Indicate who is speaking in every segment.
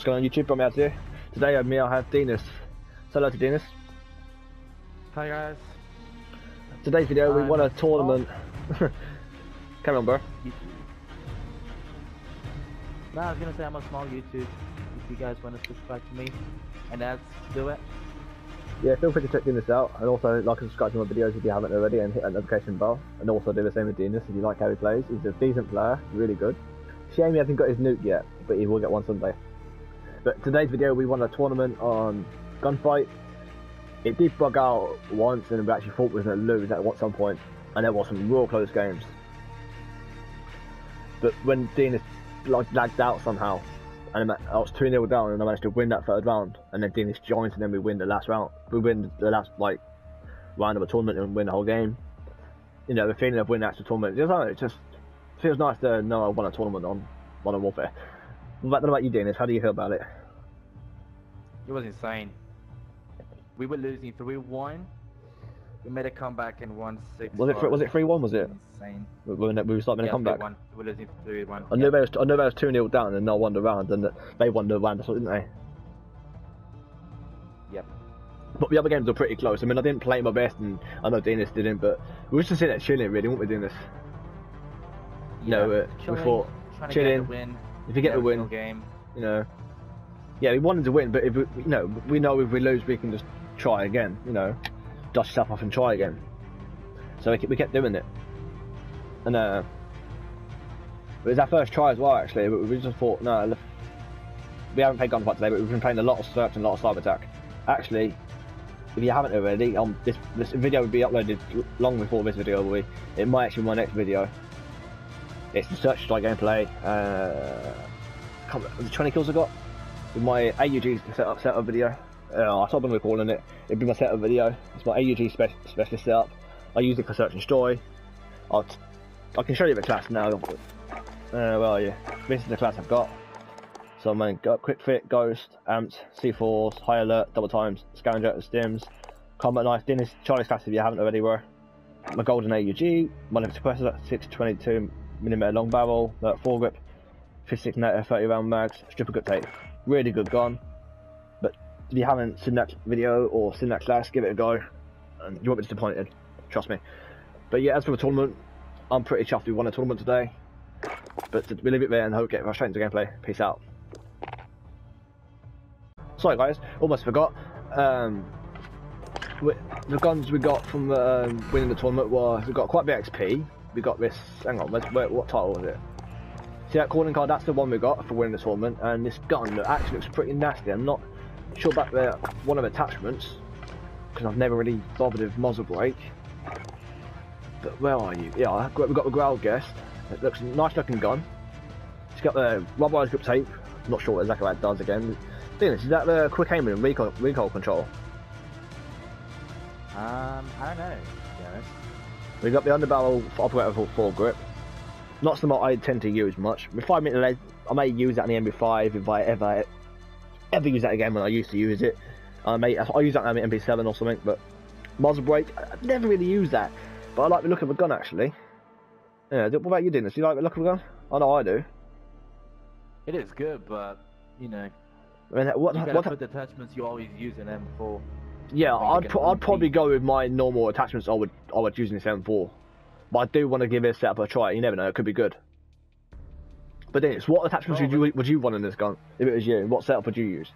Speaker 1: What's going on YouTube? I'm out here. Today with me I have Dennis. Say hello to Dennis.
Speaker 2: Hi guys.
Speaker 1: Today's video we
Speaker 2: I'm
Speaker 1: won a tournament. Come on bro.
Speaker 2: No, I was gonna say I'm a small YouTube. If you guys want to subscribe to me, and that's do it.
Speaker 1: Yeah, feel free to check Denis out and also like and subscribe to my videos if you haven't already and hit that notification bell. And also do the same with Dennis if you like how he plays. He's a decent player, really good. Shame he hasn't got his nuke yet, but he will get one someday. But today's video we won a tournament on gunfight. It did bug out once and we actually thought we were going to lose at some point and there was some real close games. But when Denis like lagged out somehow and I was 2 0 down and I managed to win that third round and then Denis joins and then we win the last round. We win the last like round of a tournament and win the whole game. You know, the feeling of winning actual tournament, you know, it just feels nice to know I won a tournament on Modern Warfare. What about you, Denis? How do you feel about it?
Speaker 2: It was insane. We were losing 3-1. We made a comeback and won six.
Speaker 1: Was it was it three one? Was it
Speaker 2: Insane.
Speaker 1: when we were starting a
Speaker 2: Yeah,
Speaker 1: comeback?
Speaker 2: 3-1. We were losing 3-1.
Speaker 1: I knew they was I knew they was two 0 down and I won the round and they won the round, didn't they?
Speaker 2: Yep.
Speaker 1: But the other games were pretty close. I mean, I didn't play my best, and I know Dennis didn't, but we were just sitting there chilling, really, weren't we, doing this? No, uh, we
Speaker 2: Chilling,
Speaker 1: thought,
Speaker 2: trying to
Speaker 1: chilling,
Speaker 2: get the win.
Speaker 1: If you get the win,
Speaker 2: game.
Speaker 1: you know, yeah, we wanted to win, but if we, you know, we know if we lose, we can just try again, you know, dust yourself off and try again. So we kept, we kept doing it, and uh, it was our first try as well. Actually, but we just thought, no, look, we haven't played gunfight today, but we've been playing a lot of search and a lot of cyber attack. Actually, if you haven't already, um, this this video will be uploaded long before this video will be. It might actually be my next video. It's the search strike gameplay. Uh, can't remember, was 20 kills I got? With my AUG setup setup video. Uh, I stopped when we're it. It'd be my setup video. It's my AUG spe specialist setup. I use it for search and destroy. I'll t- I can show you the class now. Uh, where are you? This is the class I've got. So I'm going go quick fit, ghost, amps, C4s, high alert, double times, scavenger, stims, combat knife, Dennis, Charlie's class if you haven't already were. My golden AUG, my left suppressor, 622 millimeter long barrel, uh, foregrip, 56 NATO 30 round mags, stippled grip tape. Really good gun. But if you haven't seen that video or seen that class, give it a go. And you won't be disappointed. Trust me. But yeah, as for the tournament, I'm pretty chuffed we won a tournament today. But we leave it there and hope get straight into gameplay. Peace out. Sorry guys, almost forgot. Um, we, the guns we got from um, winning the tournament were we got quite a bit XP. We got this. Hang on, where, what title was it? See that calling card? That's the one we got for winning the tournament. And this gun that actually looks pretty nasty. I'm not sure about the one of the attachments because I've never really bothered with muzzle brake. But where are you? Yeah, we've got the growl guest. It looks nice looking gun. It's got the rubberized grip tape. Not sure exactly what it does again. Dennis, is that the quick aiming and recoil, recoil control?
Speaker 2: Um, I don't know. To be honest.
Speaker 1: We got the underbarrel operator for foregrip. Not something I tend to use much. With five minute lead, I may use that in the MP5 if I ever ever use that again when I used to use it. I may I use that in the MP7 or something, but muzzle brake, I- I've never really used that. But I like the look of the gun actually. Yeah, what about you, Dennis? Do you like the look of the gun? I know I do.
Speaker 2: It is good, but you know,
Speaker 1: I mean, what,
Speaker 2: you gotta
Speaker 1: what,
Speaker 2: put the attachments you always use in M4.
Speaker 1: Yeah, I'd,
Speaker 2: one
Speaker 1: I'd probably go with my normal attachments I would I would use in the 7.4. But I do want to give this setup a try. You never know, it could be good. But Dennis, what attachments would you would you want in this gun if it was you? What setup would you use?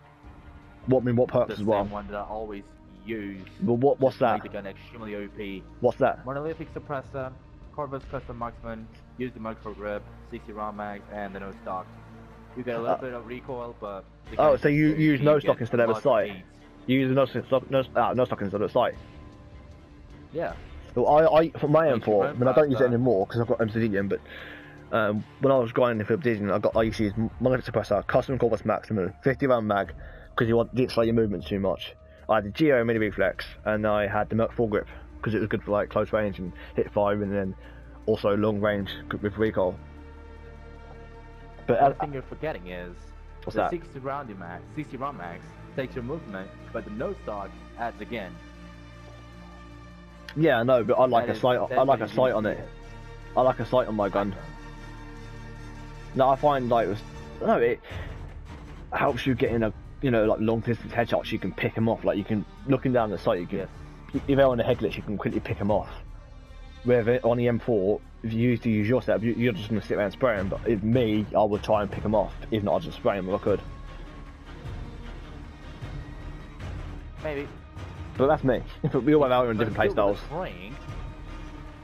Speaker 1: What I mean, what purpose as
Speaker 2: same
Speaker 1: well?
Speaker 2: one that I always use.
Speaker 1: Well, what what's
Speaker 2: to Make
Speaker 1: that?
Speaker 2: the gun extremely OP.
Speaker 1: What's that?
Speaker 2: Monolithic suppressor, Corvus custom marksman, use the micro grip, 60 round mag, and the no stock. You get a little
Speaker 1: Uh,
Speaker 2: bit of recoil, but.
Speaker 1: oh, so you use no stock instead of a sight?
Speaker 2: Speeds.
Speaker 1: You use no stock no ah, no stock instead of sight.
Speaker 2: Yeah.
Speaker 1: Well, I, I for my M4, I mean, I don't use it anymore because I've got Obsidian, but um, when I was grinding for Obsidian, I got I used to use monolithic suppressor, custom Corvus maximum, 50 round mag, because you want didn't slow your movements too much. I had the Geo mini reflex, and I had the Merc foregrip because it was good for like close range and hit fire, and then also long range with recoil. But
Speaker 2: The thing you're forgetting is
Speaker 1: what's
Speaker 2: the
Speaker 1: that?
Speaker 2: 60 round mag, 60 round max takes your movement, but the no stock adds again.
Speaker 1: Yeah, I know, but I like
Speaker 2: That
Speaker 1: a sight. I like a sight on
Speaker 2: to
Speaker 1: it. I like a sight on my gun. No, I find like it no it. helps you get in a you know like long distance headshots. You can pick them off. Like you can looking down the sight, you can if they're on the headlets, you can quickly pick them off. Where the- on the M4, if you used to use your setup, you, you're just gonna sit there and spray them. But if me, I would try and pick them off. If not, I'd just spray them if I could.
Speaker 2: Maybe.
Speaker 1: But that's me. But we all have our own different play
Speaker 2: But
Speaker 1: styles.
Speaker 2: with the Spring,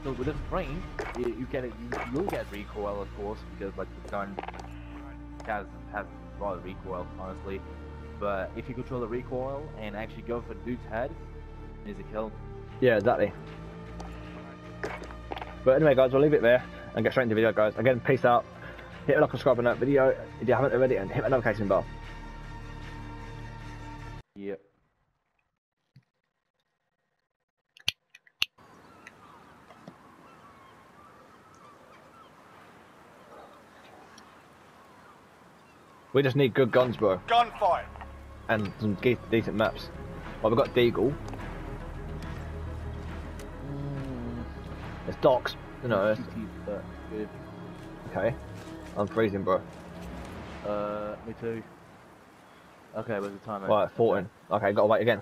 Speaker 2: so with the spring, you, you get it. You, you'll get recoil, of course, because like the gun has has a lot of recoil, honestly. But if you control the recoil and actually go for the dude's head, it's a kill.
Speaker 1: Yeah, exactly. But anyway, guys, we'll leave it there and get straight into the video, guys. Again, peace out. Hit a like and subscribe on that video if you haven't already, and hit that notification bell.
Speaker 2: Yep.
Speaker 1: We just need good guns, bro,
Speaker 3: Gunfight.
Speaker 1: and some de- decent maps. Well, we've got Deagle. There's Docks. You know, it's-
Speaker 2: good.
Speaker 1: okay. I'm freezing, bro.
Speaker 2: Uh, me too. Okay, where's the timer?
Speaker 1: Right, 14. Okay, gotta wait again.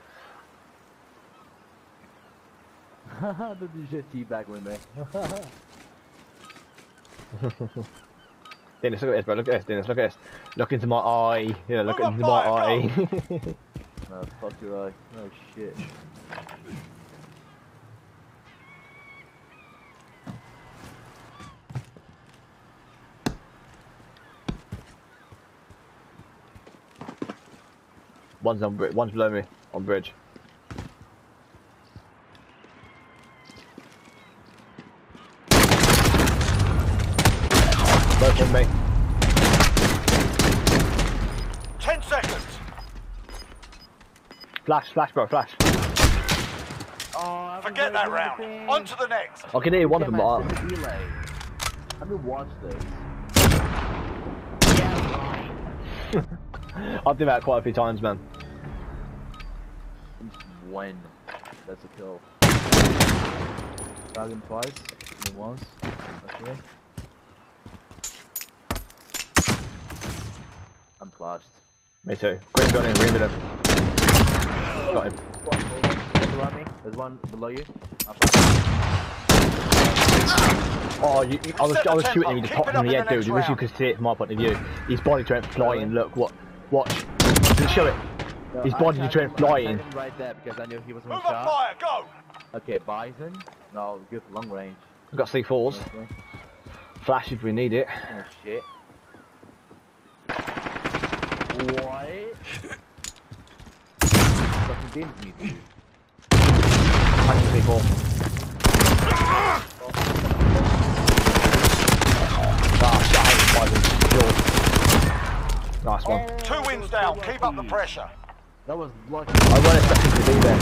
Speaker 2: Did you just teabag with me?
Speaker 1: Dennis, look at this, bro. Look at this, Dennis. Look at this. Look into my eye. Yeah, look
Speaker 3: Move
Speaker 1: into my eye.
Speaker 2: fire, no, fuck your eye. Oh shit.
Speaker 1: one's on bridge. One's below me on bridge. Both on me.
Speaker 3: Ten seconds.
Speaker 1: Flash, flash, bro, flash.
Speaker 2: Oh,
Speaker 3: Forget that round. On to the next.
Speaker 1: I can hear one of them, but uh,
Speaker 2: I... Let me watch this.
Speaker 1: I've done that quite a few times, man.
Speaker 2: When? That's a kill. Got him twice. and once. Okay. I'm flashed.
Speaker 1: Me too. Green building, green building. Got him.
Speaker 2: One below me. There's one below you.
Speaker 1: Oh, you, you- I was, I was shooting him. He just popped
Speaker 3: it
Speaker 1: in the head, dude. I wish you could see it from my point of view. His body went flying. Look, what? Watch. Just show it.
Speaker 2: No,
Speaker 1: His body just went
Speaker 2: him- I
Speaker 1: flying.
Speaker 2: right there because I knew he was on
Speaker 3: Move
Speaker 2: shot.
Speaker 3: up fire. Go.
Speaker 2: Okay, Bison. No, good long range.
Speaker 1: We've got C4s.
Speaker 2: Okay.
Speaker 1: Flash if we need it.
Speaker 2: Oh shit. What? Fucking games me, dude.
Speaker 1: Flash and C4. Ah, shit, Nice one.
Speaker 3: Two wins down. Keep up the pressure.
Speaker 2: That was lucky.
Speaker 1: I wasn't expecting to be there.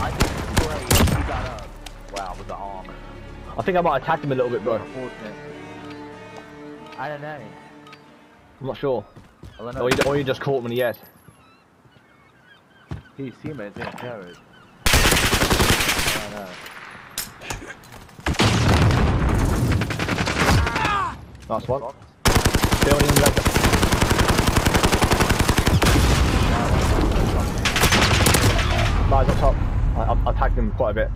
Speaker 2: I just sprayed. He got up. Wow, with the arm.
Speaker 1: I think I might attack him a little bit, bro.
Speaker 2: I don't know.
Speaker 1: I'm not sure.
Speaker 2: I don't know.
Speaker 1: Or you, or you just caught him in the head.
Speaker 2: His teammates ain't carried. I don't know.
Speaker 1: Nice one.
Speaker 2: Box.
Speaker 1: Building left. Guys up top. I, I, I tagged him quite a bit.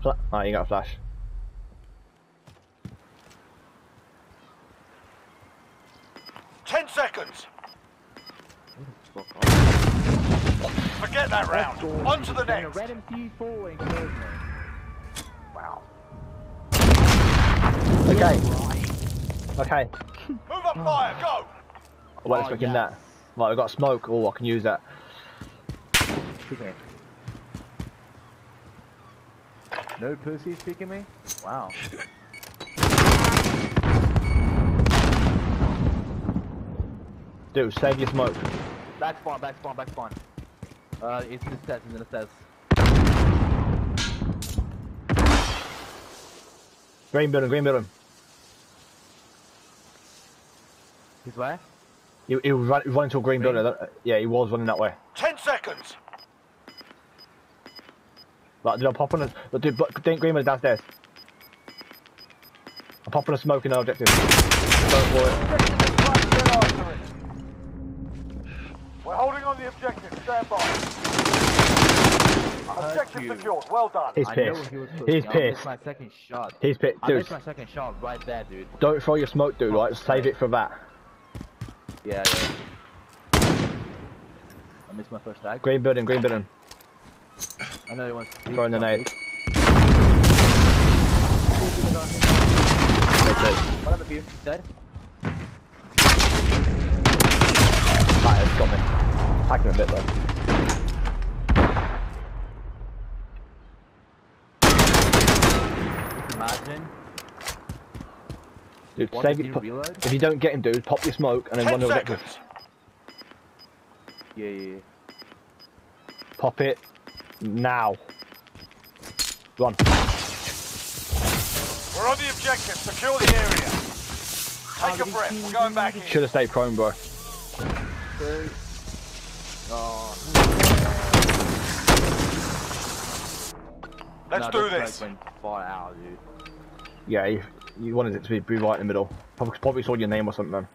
Speaker 1: Fla- Ah, you got a flash.
Speaker 3: Ten seconds.
Speaker 2: Fuck off.
Speaker 3: Forget that round. On to the next.
Speaker 2: red MP4 and. Wow.
Speaker 1: Okay. Okay.
Speaker 3: Move up fire. Go.
Speaker 1: I wasn't
Speaker 2: Oh,
Speaker 1: expecting
Speaker 2: yes.
Speaker 1: that. Right, we've got smoke. Oh, I can use that.
Speaker 2: Okay. No pussy speaking me? Wow.
Speaker 1: Dude, save your smoke.
Speaker 2: Back spawn, back spawn, back spawn. Uh, it's in the stairs, it's in the stairs.
Speaker 1: Green building, green building.
Speaker 2: He's where?
Speaker 1: He, he was run, running to a green
Speaker 2: Green?
Speaker 1: building. uh, Yeah, he was running that way.
Speaker 3: Ten seconds.
Speaker 1: Right, did I pop on a... Look, dude, but think green building downstairs. I'm popping a smoke in our objective. Go for it.
Speaker 3: We're holding on the objective. Stand by.
Speaker 2: I heard
Speaker 3: Objective
Speaker 2: you.
Speaker 3: secured. Well done.
Speaker 1: He's
Speaker 2: I know
Speaker 1: pissed.
Speaker 2: he was
Speaker 1: He's
Speaker 2: pushing. I missed
Speaker 1: pissed.
Speaker 2: my second shot.
Speaker 1: He's pissed.
Speaker 2: I missed my second shot right there, dude.
Speaker 1: don't throw your smoke, dude, right? Save it for that.
Speaker 2: Yeah, yeah. I missed my first tag.
Speaker 1: Green building, green building.
Speaker 2: I know he wants to
Speaker 1: Throwing the nade.
Speaker 2: One of the few. Dead.
Speaker 1: Ah, it's got me. Attacking a bit though.
Speaker 2: Imagine.
Speaker 1: Dude,
Speaker 2: What
Speaker 1: save it.
Speaker 2: you
Speaker 1: if you don't get him, dude, pop your smoke and then run
Speaker 3: Ten
Speaker 1: to the objective.
Speaker 2: Yeah, yeah, yeah.
Speaker 1: Pop it now. Run.
Speaker 3: We're on the objective. Secure the area. Take a breath. We're going back in.
Speaker 1: Should have stayed prone, bro.
Speaker 2: Two. Oh.
Speaker 3: Let's
Speaker 2: no,
Speaker 3: do
Speaker 2: this
Speaker 3: this.
Speaker 2: strike Went far out, dude.
Speaker 1: Yeah, you, you wanted it to be, be right in the middle. Probably, probably saw your name or something. Man.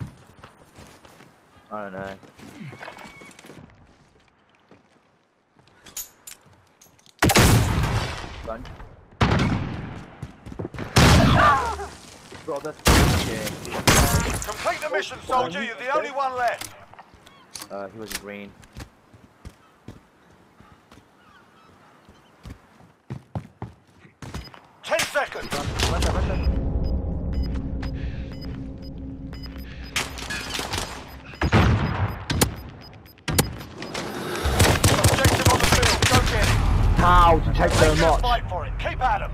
Speaker 2: I don't know. Done. Bro, that's yeah.
Speaker 3: Complete the mission, soldier. You're the only one left.
Speaker 2: Uh, he was green.
Speaker 3: It.
Speaker 1: How to take so
Speaker 3: Make
Speaker 1: much?
Speaker 3: fight for it. Keep at 'em.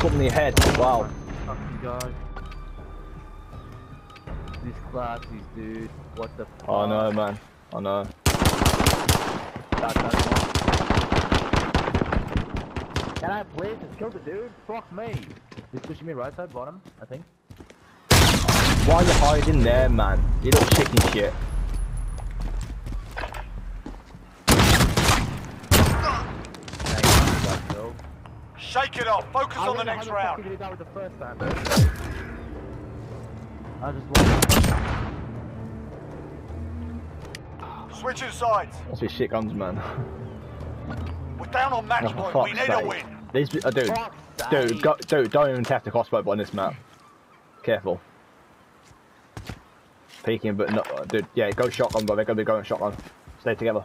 Speaker 1: Got me in the head. Wow.
Speaker 2: Fucking god. These classes, dude. What the fuck?
Speaker 1: I know, man. I know.
Speaker 2: That, that's one. Can I please just kill the dude? Fuck me. He's pushing me right side bottom, I think.
Speaker 1: Why are you hiding there, man? You little chicken shit.
Speaker 2: Thank you, Bro.
Speaker 3: Shake it off. Focus on the next round.
Speaker 2: That was the first time. I just want.
Speaker 3: Switching sides.
Speaker 1: What's these shit guns, man?
Speaker 3: We're down on match
Speaker 1: Oh,
Speaker 3: point. We
Speaker 1: fuck's
Speaker 3: need a win.
Speaker 1: These, uh, dude,
Speaker 2: Fuck's
Speaker 1: dude, go, dude, don't even test the crossbow on this map. Careful. Peeking, but no, uh, dude, yeah, go shotgun, but They're gonna be going shotgun. Stay together.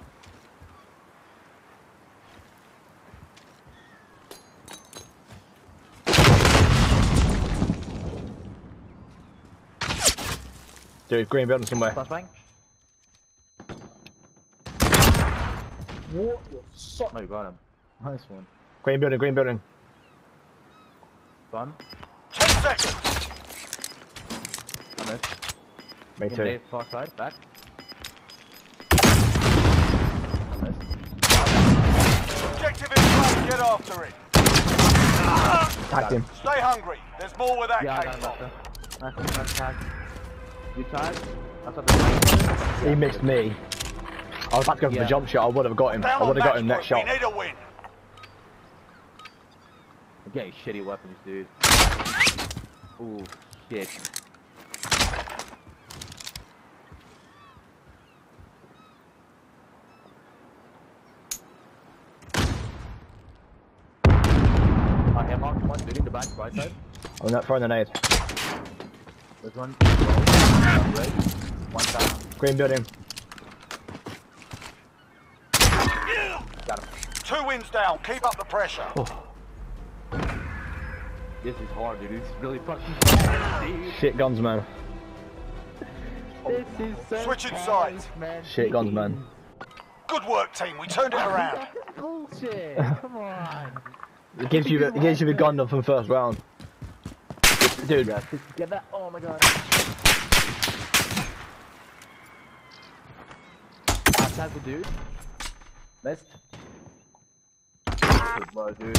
Speaker 1: Dude, green building somewhere.
Speaker 2: Flashbang?
Speaker 4: What the fuck?
Speaker 2: Oh, you got him. Nice one.
Speaker 1: Green building, green building.
Speaker 2: Done.
Speaker 3: Ten seconds.
Speaker 2: I missed.
Speaker 1: Me
Speaker 2: Him
Speaker 1: too.
Speaker 2: Dave, far side, back.
Speaker 3: Objective in place. Get after it.
Speaker 1: Tagged him.
Speaker 3: Stay hungry. There's more where that
Speaker 2: Yeah, I
Speaker 3: came
Speaker 2: got him.
Speaker 3: from.
Speaker 2: Doctor. Nice, one, nice tag. You tagged? I thought the
Speaker 1: He missed me. I was about to go for
Speaker 2: Yeah.
Speaker 1: the jump shot. I would have got him. I would have got him next shot.
Speaker 3: We need a win.
Speaker 2: I'm getting shitty weapons, dude. Ooh, shit. I have marked one, dude, in the back, right side.
Speaker 1: I'm not throwing the nade.
Speaker 2: There's one. Right. One time.
Speaker 1: Green building.
Speaker 2: Got him.
Speaker 3: Two wins down. Keep up the pressure. Oh.
Speaker 2: This is hard, dude. It's really fucking hard.
Speaker 1: Shit guns, man.
Speaker 2: This is so
Speaker 3: Switching
Speaker 2: hard,
Speaker 3: sides.
Speaker 2: man.
Speaker 1: Shit guns, man.
Speaker 3: Good work, team. We turned it around.
Speaker 2: Bullshit. Come on.
Speaker 1: It gives you the, it gives you the gun from first round. Dude,
Speaker 2: Yeah, get that. Oh my god. I the dude. Missed. Good boy, dude.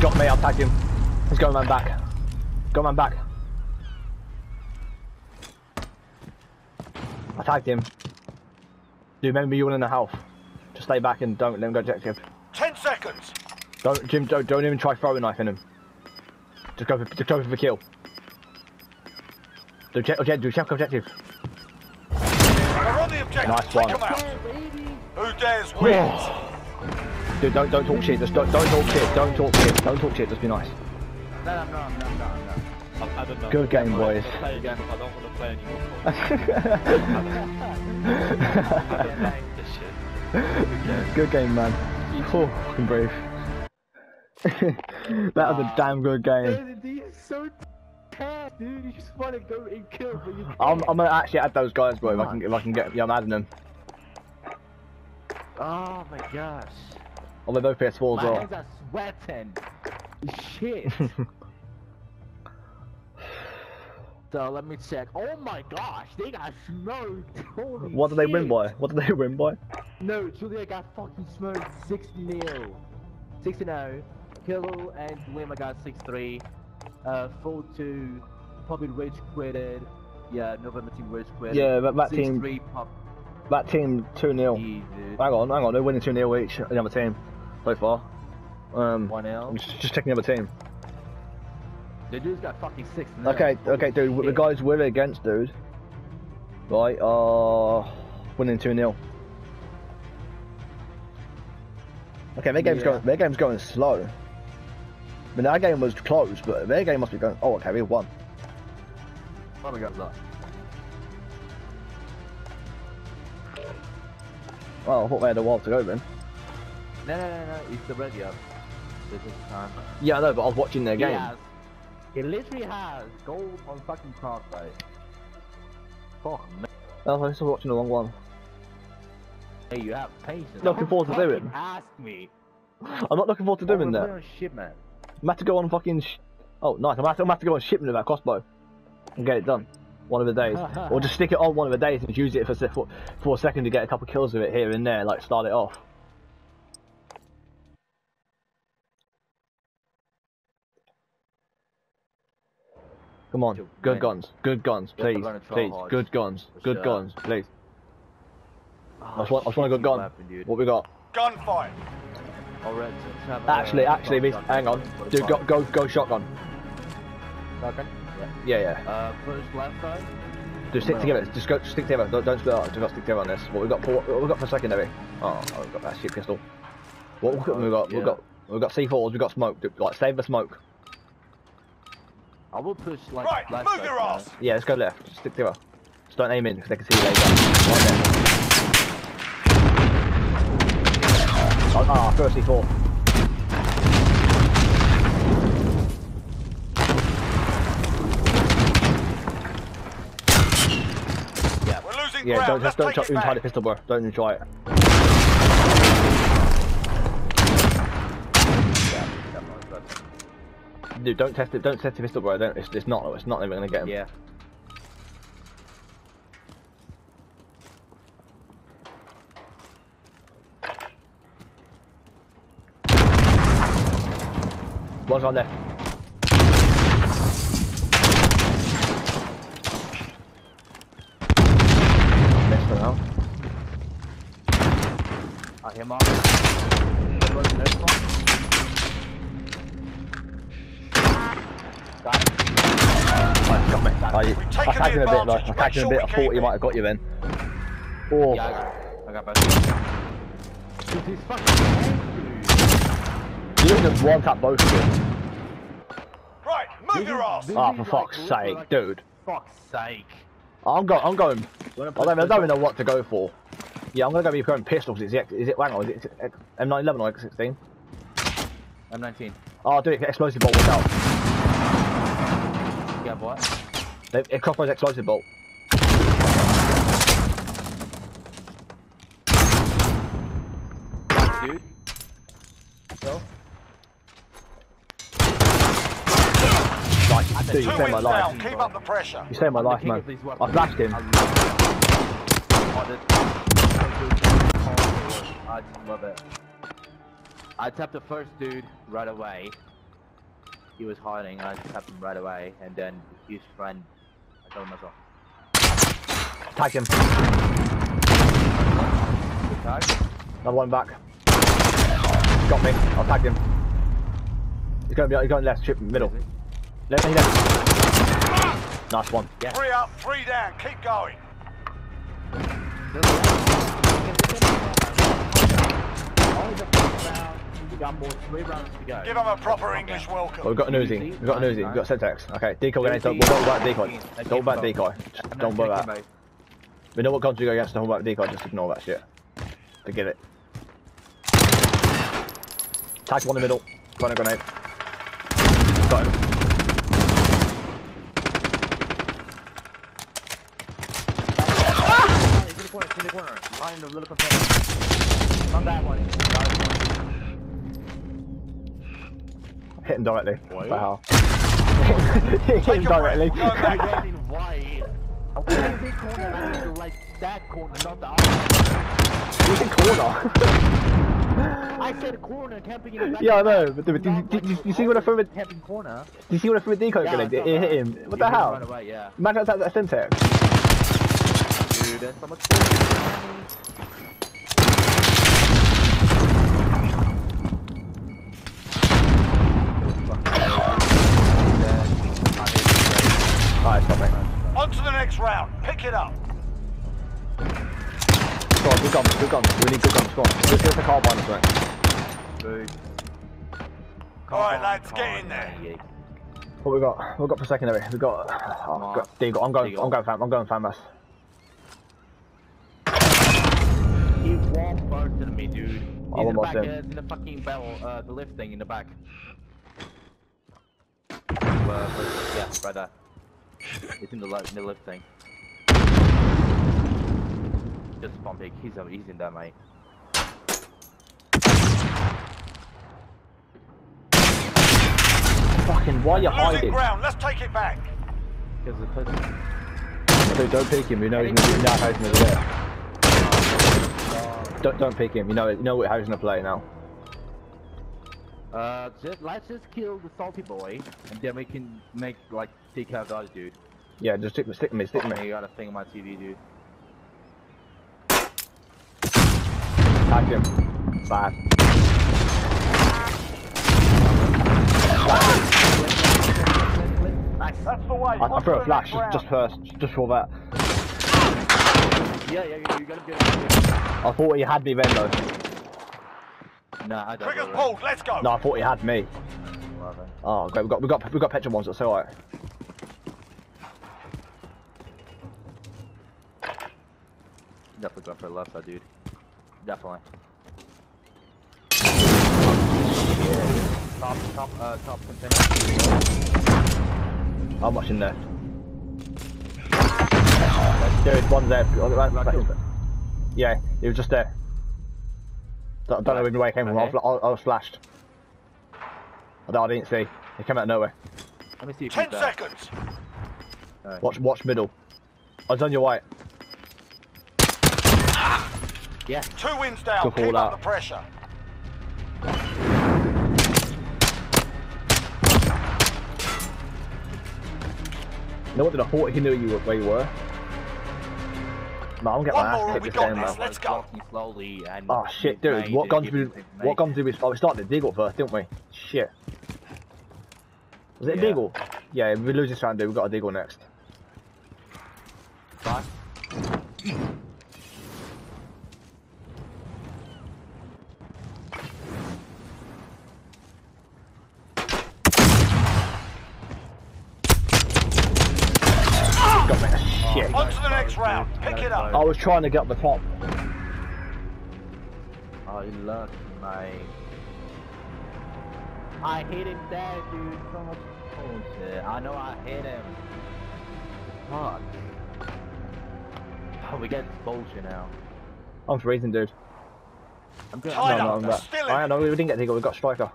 Speaker 1: Got me. I'll tag him. He's going man back. Go man back. I tagged him. Dude, remember you were in the house. Just stay back and don't let him go objective.
Speaker 3: Ten seconds.
Speaker 1: Don't, Jim. Don't, don't even try throwing knife in him. Just go for, just go for the kill. Do check, okay, do check objective. Nice one.
Speaker 3: them. Who dares wins?
Speaker 1: Dude, don't don't talk shit. Just don't don't talk shit. Don't talk shit. Don't talk shit. Just be nice.
Speaker 2: No, no, no, no, no, no.
Speaker 4: I, I don't know.
Speaker 1: Good game,
Speaker 4: I
Speaker 1: boys.
Speaker 4: wanna Play again. I don't want to play anymore. I don't like this shit.
Speaker 1: good game, man. Oh, fucking brave. that was a damn good game.
Speaker 2: Dude, he's so bad, dude. You just want to go and kill, but you can't.
Speaker 1: I'm, I'm gonna actually add those guys, bro. If I can, if I can get, yeah, I'm adding them.
Speaker 2: Oh my gosh.
Speaker 1: On the both PS4 as
Speaker 2: My
Speaker 1: well.
Speaker 2: hands are sweating. Shit. so let me check. Oh my gosh, they got smoked. Holy
Speaker 1: What did they win by? What did they win by?
Speaker 2: No, Julia got fucking smoked 6 0. 6 0. Kilo and Lima got 6 3. Uh, 4 2. Probably Rage quitted. Yeah, November team Rage quitted.
Speaker 1: Yeah, that, that team,
Speaker 2: 3 pop.
Speaker 1: that team, two 0
Speaker 2: E.
Speaker 1: Hang on, hang on. They're winning two 0 each. The other team, so far. Um,
Speaker 2: 1 L.
Speaker 1: just, just checking the other team.
Speaker 2: The dude's got fucking 6 0.
Speaker 1: Okay, okay, dude. The guys we're against, dude. Right, are winning two 0 Okay, their game's
Speaker 2: Yeah.
Speaker 1: going. Their game's going slow. I mean, our game was close, but their game must be going. Oh, okay, we won.
Speaker 2: My god, look.
Speaker 1: Well, I thought they had a while to go then.
Speaker 2: No, no, no, no. It's already up. This is time.
Speaker 1: Yeah, I know, but I was watching their game.
Speaker 2: He has. He literally has gold on fucking crossbow. Fuck man.
Speaker 1: Oh, I was watching the wrong one.
Speaker 2: Hey, you have patience.
Speaker 1: Looking forward to doing.
Speaker 2: Ask me.
Speaker 1: I'm not looking forward to doing
Speaker 2: oh,
Speaker 1: that.
Speaker 2: shipment.
Speaker 1: I'm have to go on fucking. Sh- oh, nice. I'm have, to, I'm have to go on shipment with that crossbow and get it done. One of the days, or just stick it on one of the days and use it for for, for a second to get a couple kills with it here and there, like start it off. Come on, good guns, good guns, please, please, good guns, good guns, please.
Speaker 2: Oh,
Speaker 1: I just want, I just want a good gun. What we got?
Speaker 3: Gunfight.
Speaker 2: Alright, so let's have a-
Speaker 1: Actually,
Speaker 2: uh,
Speaker 1: actually, we, hang on, dude, go, go, go shotgun.
Speaker 2: Shotgun? Yeah.
Speaker 1: Yeah, yeah.
Speaker 2: Uh, first left side.
Speaker 1: Just stick
Speaker 2: Well-
Speaker 1: together. Just go. Stick together. Don't, don't split up. Just got stick together on this. What we got for? What we got for secondary? Oh, oh, we've got that shit pistol. What we got? We got. We got. We got C4s. We got smoke. Dude, Like save the smoke.
Speaker 2: I will push like
Speaker 3: Right,
Speaker 2: left
Speaker 3: move
Speaker 2: side,
Speaker 3: your
Speaker 2: man.
Speaker 3: ass.
Speaker 1: Yeah, let's go left. Just stick together. Just don't aim in because they can see you later. Right there. Oh, ah, first C4. Yeah,
Speaker 3: ground.
Speaker 1: don't
Speaker 3: Let's
Speaker 1: just don't try,
Speaker 3: it
Speaker 1: try the pistol, bro. Don't even try it.
Speaker 2: Yeah, definitely, but-
Speaker 1: Dude, don't test it. Don't test the pistol, bro. Don't. It's, it's not. It's not even gonna get him.
Speaker 2: Yeah.
Speaker 1: One's on there.
Speaker 2: I hear Mark. Go to the one. Got it.
Speaker 1: Right, got me. I,
Speaker 3: We've
Speaker 1: I
Speaker 3: taken
Speaker 1: tagged
Speaker 3: the
Speaker 1: him a bit, though.
Speaker 3: advantage.
Speaker 1: I tagged him a
Speaker 3: Make
Speaker 1: bit. I
Speaker 3: sure we
Speaker 1: thought he
Speaker 3: keep
Speaker 1: might
Speaker 3: it.
Speaker 1: have got you then. Oh,
Speaker 2: Yeah, I got it. I got both. Dude, he's fucking dead,
Speaker 1: you didn't just one tap both of them.
Speaker 3: Right, move your ass.
Speaker 2: This
Speaker 1: Oh,
Speaker 2: is
Speaker 1: for
Speaker 2: like
Speaker 1: fuck's
Speaker 2: literally
Speaker 1: sake,
Speaker 2: like-
Speaker 1: dude.
Speaker 2: Fuck's sake.
Speaker 1: I'm going. I'm going. I don't, I don't even know what to go for. Yeah, I'm gonna go be going pistols. Is it? Is it? Hang on. Is it X- M911 or X16?
Speaker 2: M19.
Speaker 1: Oh, do it. Explosive bolt. Watch out.
Speaker 2: You have what?
Speaker 1: They- It crossbows explosive bolt.
Speaker 2: Dude. So?
Speaker 1: Like, dude, you saved my life.
Speaker 3: down. Keep up the pressure.
Speaker 1: You saved my
Speaker 2: I'm
Speaker 1: life,
Speaker 2: king
Speaker 1: man.
Speaker 2: of these
Speaker 1: I
Speaker 2: weapons.
Speaker 1: flashed him.
Speaker 2: I love it. I just love it. I tapped the first dude right away. He was hiding, I tapped him right away, and then his friend, I told him myself,
Speaker 1: Tag him.
Speaker 2: good tag.
Speaker 1: Another one back. Got me. I'll tag him. He's going, he's going left, chip middle. Let me know. Nice one.
Speaker 3: Three up, three down. Keep going.
Speaker 2: Only the first round. We got more three rounds to go.
Speaker 3: Give them a proper English
Speaker 1: Well,
Speaker 3: welcome.
Speaker 1: we've got a Uzi. We've got an Uzi. We've got Semtex. Okay, decoy grenade. Don't, don't worry about decoy. Don't worry about decoy. Just don't worry about that. We know what guns we go against. Don't worry about decoy. Just ignore that shit. Forget it. Tag one in the middle. Got a grenade. Got him. Ah!
Speaker 2: It's in the corner, it's in the corner. Behind the little container. On that one.
Speaker 1: Hit him directly.
Speaker 4: What?
Speaker 1: Wow. Hit
Speaker 3: Take
Speaker 1: him directly.
Speaker 3: We're going back.
Speaker 2: You're getting white. Okay, corner, I mean like that corner, not the other.
Speaker 1: Said corner.
Speaker 2: I said corner, camping in the.
Speaker 1: Yeah, I know, but did- did- did- you see when I threw it-
Speaker 2: Camping corner.
Speaker 1: Do you see when I threw a decoy
Speaker 2: Yeah? I
Speaker 1: It, it hit him. What the hell?
Speaker 2: Run away, yeah.
Speaker 1: Imagine that's that Semtex.
Speaker 2: Dude, that's so much
Speaker 3: next round. Pick it up.
Speaker 1: Go on, good guns, good guns. We need good guns, go on. Let's get the car behind us, mate.
Speaker 2: Dude.
Speaker 3: All right, lads, get in there.
Speaker 1: What we got? What we got for secondary? We got. Oh, got Deagle. I'm going.
Speaker 2: Deagle.
Speaker 1: I'm going. Fam. I'm going. Famas.
Speaker 2: He won't burn to me, dude. He's
Speaker 1: I
Speaker 2: in the back, uh, in the fucking barrel, uh, the lift thing in the back. Uh, yeah, right there. It's in the, li- in the lift thing. Just pumping. He's, uh, he's in that mate.
Speaker 1: Fucking. Why are you
Speaker 3: Losing
Speaker 1: hiding?
Speaker 3: ground. Let's take it back.
Speaker 2: Because the person.
Speaker 1: Dude, don't peek him. You know he's gonna. You know how he's there. Don't don't peek him. You know. You know how he's gonna play now.
Speaker 2: Uh, just, let's just kill the salty boy, and then we can make, like, take out the other dude.
Speaker 1: Yeah, just stick, stick me. Stick
Speaker 2: Oh,
Speaker 1: me.
Speaker 2: you got a thing on my TV, dude.
Speaker 1: Tag him. Bad.
Speaker 2: Nice.
Speaker 3: That's the way.
Speaker 1: I, I threw
Speaker 3: to
Speaker 1: a flash just, just first, just for that.
Speaker 2: Yeah, yeah, yeah, you gotta get it.
Speaker 1: I thought he had me then though.
Speaker 2: Nah, I don't
Speaker 3: Triggers pulled. Let's go.
Speaker 1: No, I thought he had me. Oh, great. We got we got we got petrol ones. That's alright.
Speaker 2: Definitely going for a left side, dude. Definitely. Top, top, uh, top container.
Speaker 1: How much in there? There is one there. Oh, that- that is- Yeah, he was just there. Don't, don't know where he came from. I was, I was- I was flashed. I, I didn't see. He came out of nowhere.
Speaker 2: Let me see if
Speaker 3: Ten
Speaker 2: he's
Speaker 3: seconds.
Speaker 2: Alright.
Speaker 1: Watch, watch middle. Oh, I was on your right.
Speaker 2: Yeah.
Speaker 3: Two wins down.
Speaker 1: Good
Speaker 3: Keep
Speaker 1: call
Speaker 3: up
Speaker 1: out.
Speaker 3: the pressure.
Speaker 1: You know what? Did I thought he knew you were, where you were? No, I'm getting
Speaker 3: One
Speaker 1: my ass
Speaker 3: more
Speaker 1: kicked
Speaker 3: we
Speaker 1: this
Speaker 3: got
Speaker 1: game,
Speaker 3: this.
Speaker 1: bro.
Speaker 3: Let's go.
Speaker 2: Slowly and.
Speaker 1: Oh shit, dude! What guns
Speaker 2: give
Speaker 1: we?
Speaker 2: it to me,
Speaker 1: What guns did we? Oh, we started the Deagle first, didn't we? Shit. Was it a
Speaker 2: Yeah.
Speaker 1: Deagle? Yeah, if we lose this round, dude, we got a Deagle next.
Speaker 2: Fuck.
Speaker 1: Was trying to get up the top.
Speaker 2: Oh, you lucky, mate. I hit him there, dude. So much bullshit. I know I hit him. Fuck. Oh, we get bullshit now.
Speaker 1: I'm freezing, dude.
Speaker 2: I'm good.
Speaker 3: Tied
Speaker 1: no, no. I'm
Speaker 3: They're
Speaker 1: back.
Speaker 3: still
Speaker 1: I know we didn't get Deagle, we got Striker.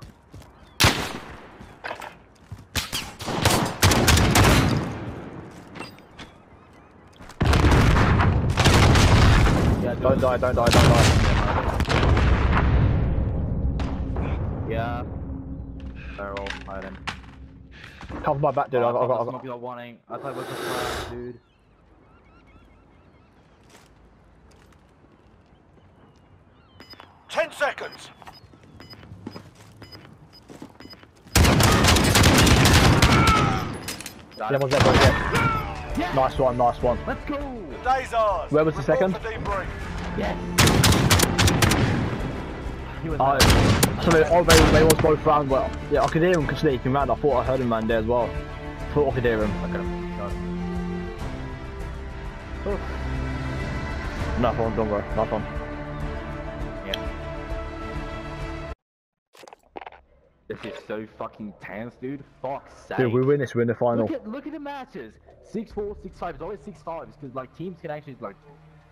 Speaker 1: Don't die, don't die, don't die.
Speaker 2: Yeah. Barrel, hiding.
Speaker 1: Cover my back, dude. Oh, I've got, I got, I got.
Speaker 2: Smoke warning. I thought it was a flash, dude.
Speaker 3: Ten seconds.
Speaker 1: Yeah,
Speaker 2: it.
Speaker 1: one's there, boys. Nice one, nice one.
Speaker 2: Let's go!
Speaker 3: Day's ours.
Speaker 1: Where was the
Speaker 3: Report
Speaker 1: second?
Speaker 2: Yes! He was
Speaker 1: Oh, so they, oh, they, they was both round well. Yeah, I could hear him sneaking round. I thought I heard him round there as well. Thought I could hear him.
Speaker 2: Look at him. Got it.
Speaker 1: Nice one, don't worry. Nice one.
Speaker 2: Yeah. This is so fucking tense, dude. Fuck's sake.
Speaker 1: Dude, we win this, we win the final.
Speaker 2: Look at look at the matches. Six four, six five. It's always six fives because like teams can actually like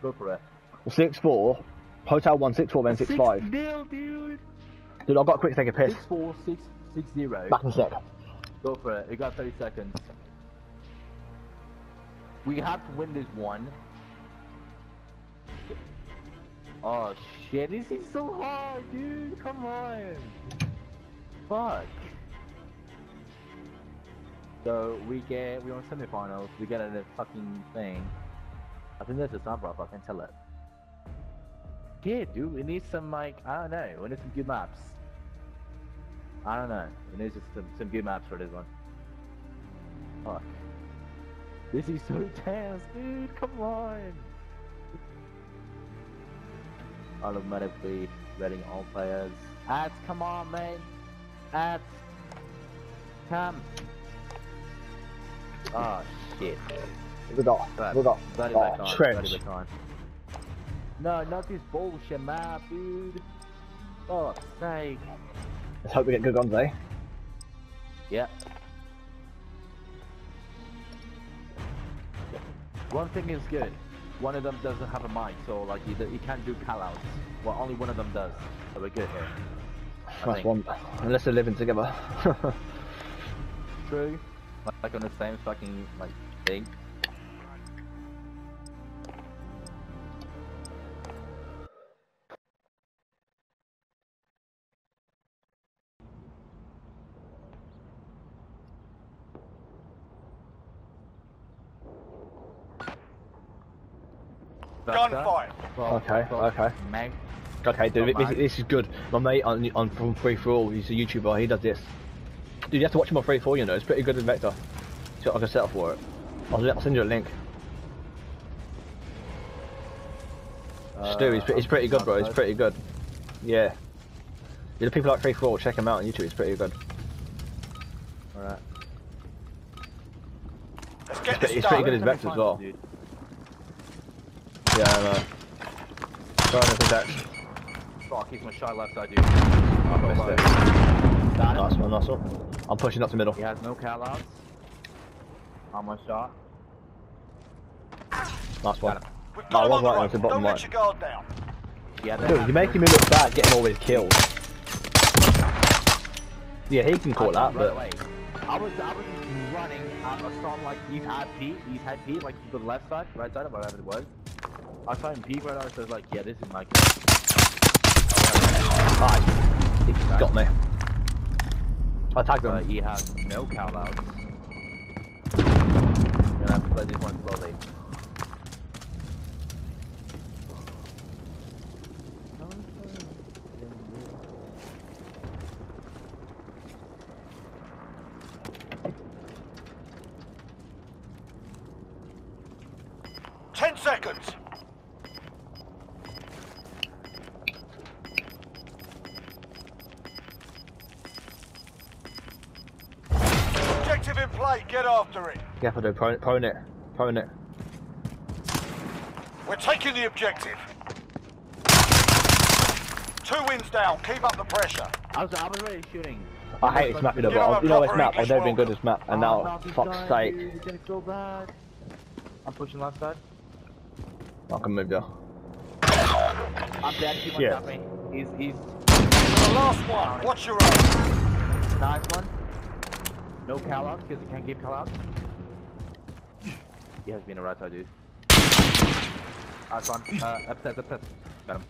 Speaker 2: go for it.
Speaker 1: 6-4. Hotel won 6-4, then 6-5.
Speaker 2: nil, dude.
Speaker 1: Dude, I've got to quick take a piss.
Speaker 2: Six four, six six zero.
Speaker 1: Back in a sec.
Speaker 2: Go for it. We got 30 seconds. We have to win this one. Oh shit, this is so hard, dude. Come on. Fuck. So we get we on semifinals. We get a fucking thing. I think there's a sub I can tell it. Yeah, dude. We need some like I don't know. We need some good maps. I don't know. We need just some, some good maps for this one. Fuck. This is so tense, dude. Come on. Automatically reading all players. Ads, come on, man. Ads. Come. Oh, shit.
Speaker 1: We got,
Speaker 2: Right,
Speaker 1: we got,
Speaker 2: Bloody back
Speaker 1: oh,
Speaker 2: on.
Speaker 1: trench.
Speaker 2: Bloody back on. No, not this bullshit map, dude. Fuck's sake.
Speaker 1: Let's hope we get good guns, eh?
Speaker 2: Yeah. One thing is good. One of them doesn't have a mic, so like you, you can't do callouts. Well, only one of them does. So we're good here. Think.
Speaker 1: one. Unless they're living together.
Speaker 2: True. Like on the same fucking like thing.
Speaker 3: Gunfight.
Speaker 1: Okay, okay.
Speaker 2: Mag.
Speaker 1: okay, dude,
Speaker 2: Not
Speaker 1: this, this is good. My mate on, on from Free For All, he's a YouTuber, he does this. Dude, you have to watch him on Free For All, you know, it's pretty good in Vector. So I can set up for it. I'll, I'll send you a link. Uh, Stu, he's, he's pretty good, bro. He's pretty good. Yeah. Yeah, the people like Free For All, check him out on YouTube. He's pretty good.
Speaker 2: Alright.
Speaker 3: Let's get
Speaker 1: He's
Speaker 3: this
Speaker 1: pretty
Speaker 3: done.
Speaker 1: good as Vector as well.
Speaker 2: Dude.
Speaker 1: Yeah, I know. Sorry, I think that's
Speaker 2: Fuck, he's my shot left side, dude. Up
Speaker 1: Missed it. Nice one, nice one. I'm pushing up the middle.
Speaker 2: He has no callouts. On my shot.
Speaker 1: Nice one.
Speaker 2: Got him.
Speaker 1: No, I
Speaker 3: got him
Speaker 1: was
Speaker 3: on the
Speaker 1: right,
Speaker 3: run.
Speaker 1: it's the bottom
Speaker 3: Don't
Speaker 1: right.
Speaker 3: your guard down.
Speaker 2: Yeah,
Speaker 1: Dude, you're making me look bad getting all these kills. Yeah, he can call
Speaker 2: I
Speaker 1: that, but
Speaker 2: away. I was I was running. I was on like he's at P, he's had P, like the left side, right side, whatever it was. I him P right now, was like, yeah, this is my.
Speaker 1: ah, he got me. I tagged him.
Speaker 2: he has no callouts. Gonna have to play this one slowly.
Speaker 3: Ten seconds. Objective in play. Get after it.
Speaker 1: Yeah, I. Prone prone it, prone it.
Speaker 3: We're taking the objective. Two wins down. Keep up the pressure.
Speaker 2: I was I was already shooting.
Speaker 1: I hate this map, you know,
Speaker 3: Give him
Speaker 1: but
Speaker 3: a
Speaker 1: you know this map. I've never been good at
Speaker 3: welcome.
Speaker 1: this map, and
Speaker 2: Oh,
Speaker 1: now,
Speaker 2: no,
Speaker 1: fuck's sake,
Speaker 2: dude, It's getting so bad. I'm pushing left side.
Speaker 1: I can move you.
Speaker 2: I'm dead. Keep on
Speaker 1: Yeah.
Speaker 2: tapping. He's he's
Speaker 3: The last one. Watch your own.
Speaker 2: nice one. No callouts because he can't give callouts. He has been a right side, dude. Nice one. Uh, upset, upset. Got him.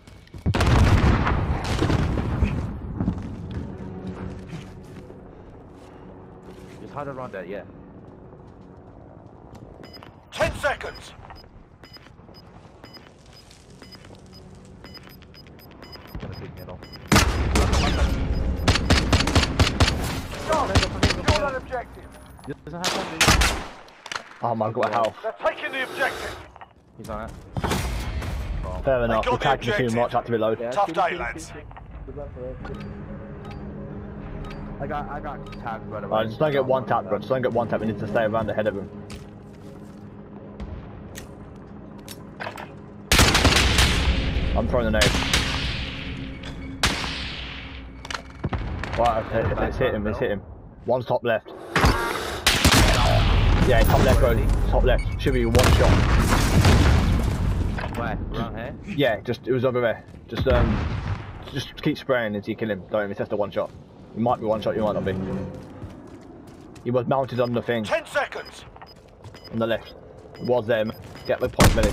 Speaker 2: Just hard around that, yeah.
Speaker 3: Ten seconds.
Speaker 2: Gonna take middle.
Speaker 3: Secure that objective.
Speaker 2: He doesn't have time, dude.
Speaker 1: Oh my god, health.
Speaker 3: They're taking the objective.
Speaker 2: He's on it.
Speaker 1: Fair enough.
Speaker 3: got
Speaker 1: We
Speaker 3: the
Speaker 1: tagged you too
Speaker 3: objective.
Speaker 1: much, had to reload.
Speaker 2: Yeah,
Speaker 3: Tough day, lads.
Speaker 2: shoot, shoot. Good luck for it. I got, I got tagged right away.
Speaker 1: Alright, just don't get one tap, bro. Just don't get one tap. We need to stay around the head of him. I'm throwing the nade. Right, it's, it's, it's hit him, it's hit him. One's top left. Yeah, top left, bro. Top left. Should be one shot.
Speaker 2: Where? Around here?
Speaker 1: Yeah, just it was over there. Just um, just keep spraying until you kill him. Don't even test a one shot. You might be one shot, you might not be. He was mounted on the thing
Speaker 3: Ten seconds.
Speaker 1: on the left. It was them. Get the point, Billy.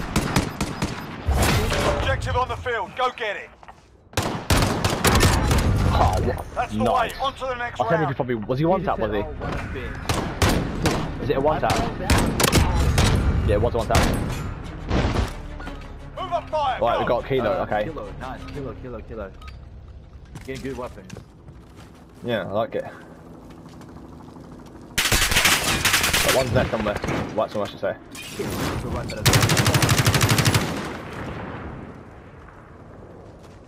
Speaker 3: Objective on the field. Go get it.
Speaker 1: Oh, what?
Speaker 3: That's the
Speaker 1: nice.
Speaker 3: way. On to the next
Speaker 1: I think he
Speaker 3: round.
Speaker 1: probably was he one tap, was he? Is it a one tap? Yeah, it was a one tap.
Speaker 3: Move up fire.
Speaker 1: Right, we
Speaker 3: go.
Speaker 1: got kilo. Okay.
Speaker 2: Uh, Kilo, nice. Kilo, kilo, kilo. Getting good weapons.
Speaker 1: Yeah, I like it. But one's there somewhere. Right, somewhere I should say.
Speaker 2: Good.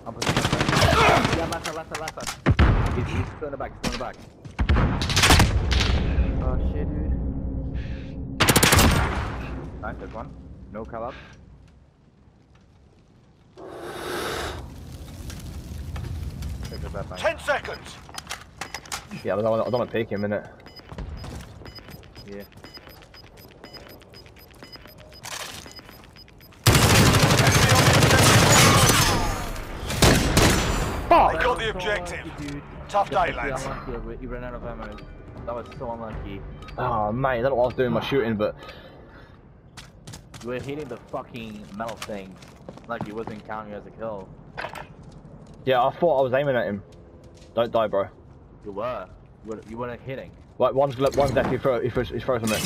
Speaker 2: I'm pushing. Yeah, left side, left side, left side. He's, he's still in the back, still in the back. Oh shit, dude. Nice, there's one. No call up. Take the back.
Speaker 3: Ten seconds.
Speaker 1: Yeah, but I don't, I don't want to peek him, innit?
Speaker 2: Yeah.
Speaker 3: They got the objective. Tough day, lads.
Speaker 2: unlucky, he ran out of ammo. That was so unlucky.
Speaker 1: Oh, mate, I don't know what I was doing my shooting, but
Speaker 2: You were hitting the fucking metal thing. Like it wasn't counting as a kill.
Speaker 1: yeah, I thought I was aiming at him. Don't die, bro.
Speaker 2: You were. You, were, you weren't hitting.
Speaker 1: Right, one's one's left. He throw he he something.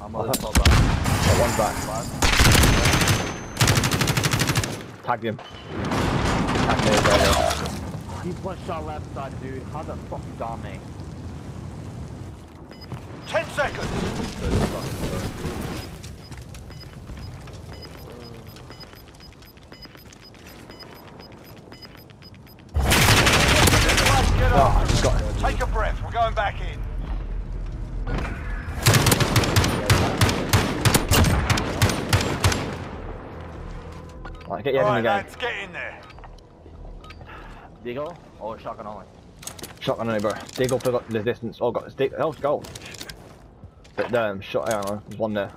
Speaker 2: I'm
Speaker 1: Oh,
Speaker 2: little back.
Speaker 1: Right, one's back. Tagged him. Tagged well.
Speaker 2: He's one shot left side, dude. How the fuck you me?
Speaker 3: Ten seconds. Get up.
Speaker 1: I just got
Speaker 3: Take a breath. We're going back in.
Speaker 1: Right, get your
Speaker 3: All
Speaker 1: head in
Speaker 3: right,
Speaker 1: the game.
Speaker 3: lads, get in there.
Speaker 2: Deagle or shotgun only?
Speaker 1: Shotgun on it, bro. Deagle took up the distance. Oh, got stick. Oh, goal. But um, shot. I don't know. There's one there.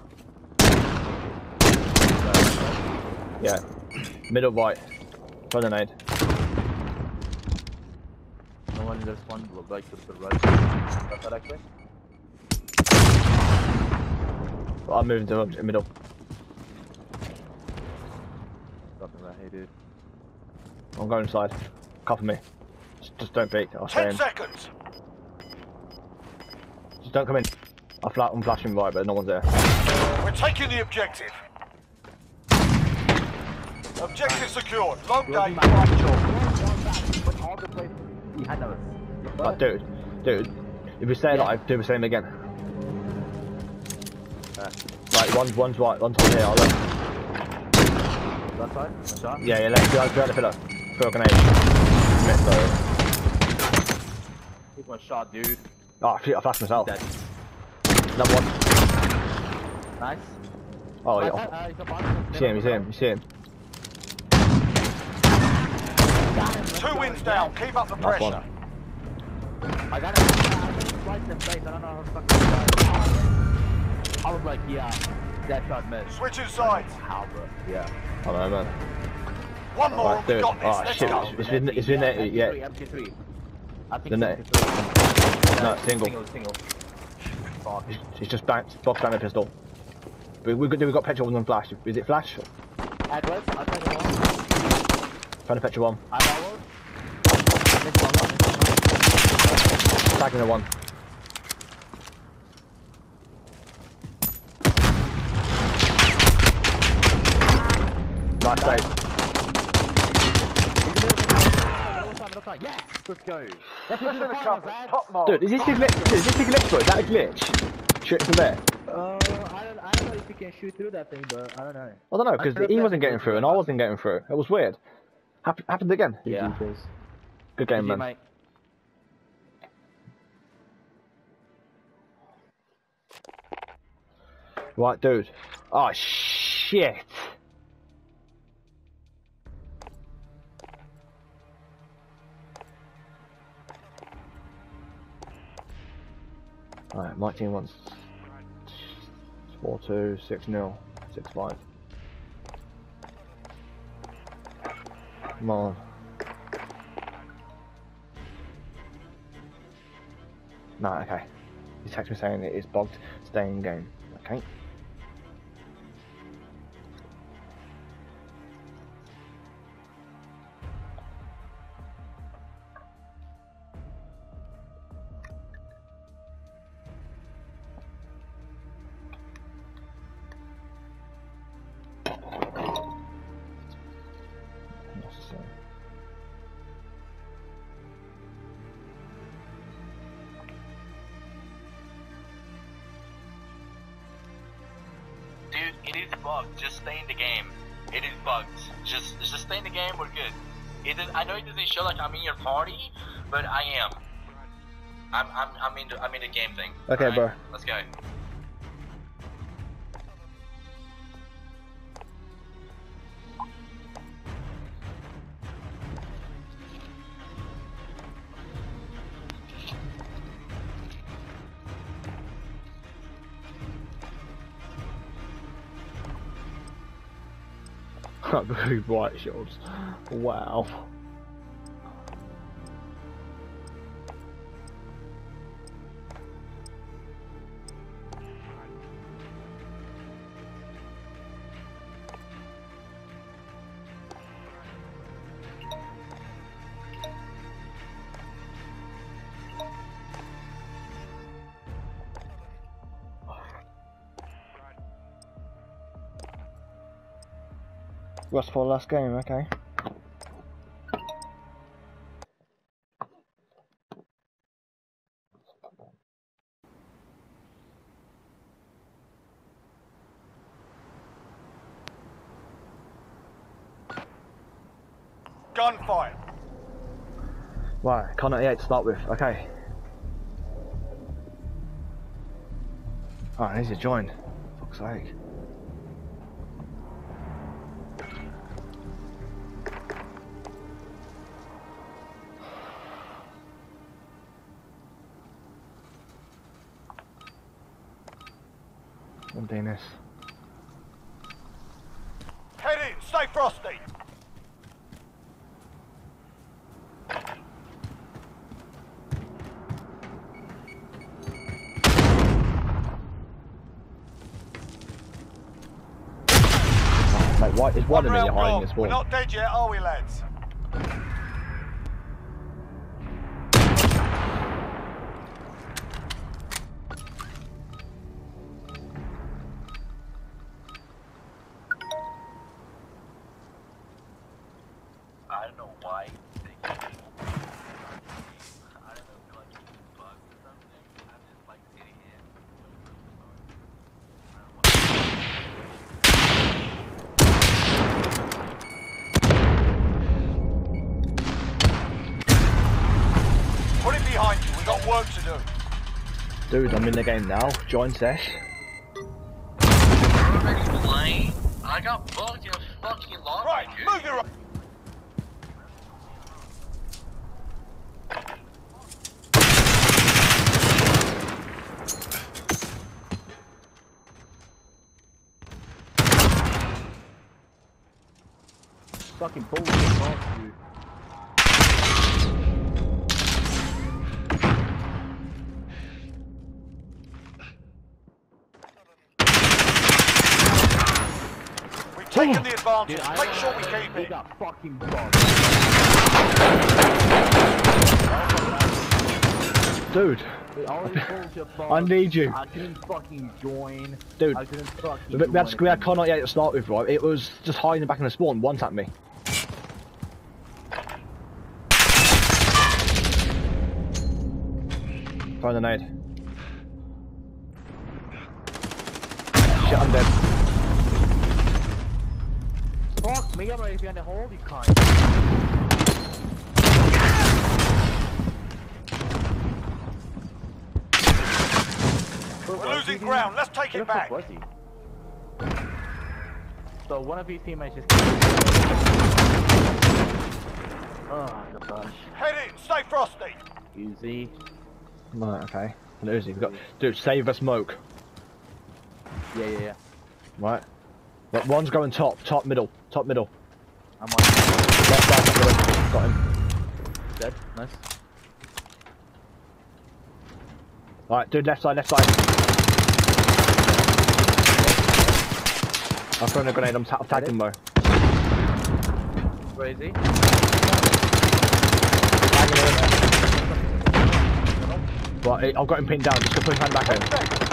Speaker 1: Yeah. Middle right. Throw the nade.
Speaker 2: No one there's one look like to the right. Left side actually.
Speaker 1: I'm moving to the middle.
Speaker 2: Something like hey dude.
Speaker 1: I'm going inside. Cover me. Just, just don't peek. I'll stay
Speaker 3: Ten
Speaker 1: in.
Speaker 3: seconds.
Speaker 1: Just don't come in. I flat, I'm flashing right, but no one's there.
Speaker 3: We're taking the objective. Objective secured. Long day.
Speaker 2: But all the places behind us.
Speaker 1: But dude, dude, if we stay
Speaker 2: Yeah.
Speaker 1: alive, do the same again.
Speaker 2: Uh,
Speaker 1: Right, one's one's right, one's on here. I'll look.
Speaker 2: left side. A shot.
Speaker 1: Yeah, yeah, let's go behind the pillar. Throw a grenade. Missed though.
Speaker 2: He's one shot, dude.
Speaker 1: Oh, shit, I flashed myself.
Speaker 2: Dead.
Speaker 1: Another one.
Speaker 2: Nice.
Speaker 1: Oh,
Speaker 2: Right
Speaker 1: yeah.
Speaker 2: side, uh, he's up on-
Speaker 1: see him, you see him, you see him.
Speaker 3: Two wins down. Keep up the
Speaker 1: Nice one.
Speaker 3: pressure.
Speaker 2: I got it. I got it right in the face. I don't know how the fuck this guy- I was like, yeah, that shot missed.
Speaker 3: Switching sides.
Speaker 2: How, but yeah.
Speaker 1: I don't know, man.
Speaker 3: One more.
Speaker 1: Alright,
Speaker 3: we
Speaker 1: dude.
Speaker 3: got this.
Speaker 1: Oh,
Speaker 3: Let's
Speaker 1: shit.
Speaker 3: go.
Speaker 1: It's been, it's been there, yeah.
Speaker 2: MK3. I think
Speaker 1: The net.
Speaker 2: MK3.
Speaker 1: No, single.
Speaker 2: Single, single. Fuck.
Speaker 1: He's, he's just banked, box down the pistol. We, we, got, we got petrol and flash. Is it flash?
Speaker 2: Address, I think the one.
Speaker 1: Trying to petrol one.
Speaker 2: I download. Next one, next one.
Speaker 1: Tagging the one. Nice save.
Speaker 2: Yes! Let's go. That's
Speaker 3: Pushing the
Speaker 2: point,
Speaker 3: cover. Top mark.
Speaker 1: Dude, is this a glitch? Dude, is this a glitch, bro? Is that a glitch? Straight from there.
Speaker 2: Uh, I don't, I don't know if you can shoot through that thing, but I don't know.
Speaker 1: I don't know, because he wasn't getting through and I wasn't getting through. It was weird. Hap- happened again.
Speaker 2: Yeah.
Speaker 1: Good game,
Speaker 2: GG,
Speaker 1: man.
Speaker 2: mate.
Speaker 1: Right, dude. Oh, shit. Alright, my team wants 4 2, 6 0, 6 5. Come on. No, okay. He texted me saying it is bugged. Stay in game. Okay.
Speaker 5: I'm in the I'm in the game thing.
Speaker 1: Okay,
Speaker 5: Alright,
Speaker 1: bro.
Speaker 5: Let's go.
Speaker 1: Very bright shields. Wow. Rust for last game, okay.
Speaker 3: Gunfire.
Speaker 1: Right, Connor 88 to start with, okay. Oh, I need to join. Fuck's sake. One of me
Speaker 3: round
Speaker 1: hiding
Speaker 3: gone. We're not dead yet, are we, lads?
Speaker 1: Dude, I'm in the game now. Join sesh.
Speaker 5: Already playing? I got bugged in a fucking lobby,
Speaker 3: Right,
Speaker 5: dude.
Speaker 3: move your.
Speaker 2: Fucking bullshit, boss, dude.
Speaker 3: We've taken the advantage.
Speaker 2: Dude,
Speaker 3: Make sure we keep it.
Speaker 2: got fucking bugged.
Speaker 1: Dude,
Speaker 2: Dude, all these bullshit bugs.
Speaker 1: I need you.
Speaker 2: I couldn't fucking join.
Speaker 1: Dude.
Speaker 2: I couldn't fucking
Speaker 1: we, we had,
Speaker 2: do
Speaker 1: we had
Speaker 2: anything.
Speaker 1: Connor 88 to start with, right? It was just hiding back in the spawn, one tapped me. throwing a nade. Shit, I'm dead.
Speaker 2: Fuck me, I'm right behind the hole, you cunt.
Speaker 3: We're losing ground. Let's take
Speaker 2: Where
Speaker 3: it back.
Speaker 2: was he? So one of these teammates just. Oh gosh.
Speaker 3: Head in. Stay frosty.
Speaker 2: Easy.
Speaker 1: Right, okay. And Uzi, we've got. Dude, save the smoke.
Speaker 2: Yeah, yeah, yeah.
Speaker 1: Right. But one's going top, top middle, top middle.
Speaker 2: I'm on.
Speaker 1: Left middle. Got him.
Speaker 2: Dead. Nice.
Speaker 1: Alright, dude, left side, left side. I'm throwing a grenade, I'm, ta- I'm him though.
Speaker 2: Where is he?
Speaker 1: Right, I've got him pinned down, just go put his hand back in.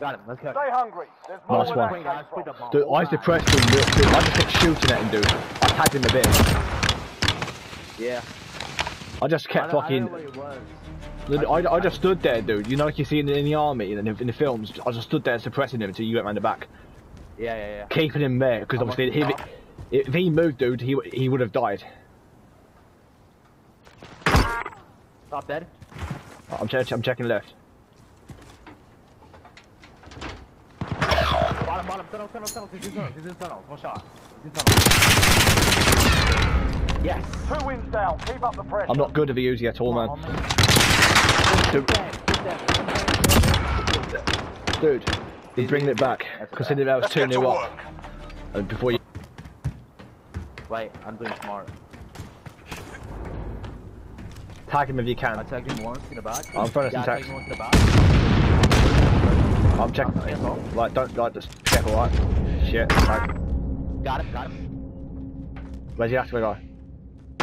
Speaker 2: Got him. Let's go.
Speaker 3: Stay hungry. There's more
Speaker 1: Nice one.
Speaker 3: that came.
Speaker 1: Dude, I was depressed dude, dude, I just kept shooting at him, dude. I tagged him a bit.
Speaker 2: Yeah.
Speaker 1: I just kept
Speaker 2: I don't, I
Speaker 1: fucking.
Speaker 2: know what it was.
Speaker 1: Dude, I, I just stood there, dude. You know, like you see in, in the army and in, in the films, I just stood there suppressing him until you went round the back,
Speaker 2: Yeah, yeah, yeah.
Speaker 1: keeping him there because obviously
Speaker 2: on
Speaker 1: if, if he moved, dude, he he would have died.
Speaker 2: Top dead.
Speaker 1: I'm, che- I'm checking left.
Speaker 2: Bottom, bottom, tunnel, tunnel, tunnel. He's in tunnel. He's in tunnel. One shot. He's in tunnel. Yes.
Speaker 3: Two wins down. Keep up the pressure.
Speaker 1: I'm not good at the Uzi at all, man.
Speaker 2: Come.
Speaker 1: Dude,
Speaker 2: Dead, dead.
Speaker 1: dude, he's bringing it back. Considering that was 2
Speaker 3: get to
Speaker 1: 0 up. And before you.
Speaker 2: Wait, I'm doing smart.
Speaker 1: Tag him if you
Speaker 2: I
Speaker 1: can.
Speaker 2: tagged him once in the back.
Speaker 1: I'm throwing
Speaker 2: yeah,
Speaker 1: some
Speaker 2: I tagged
Speaker 1: text.
Speaker 2: him once in the back.
Speaker 1: I'm checking.
Speaker 2: That's all.
Speaker 1: Like, don't, like, just check alright. Shit. Tag.
Speaker 2: Got him, got him.
Speaker 1: Where's the actual guy?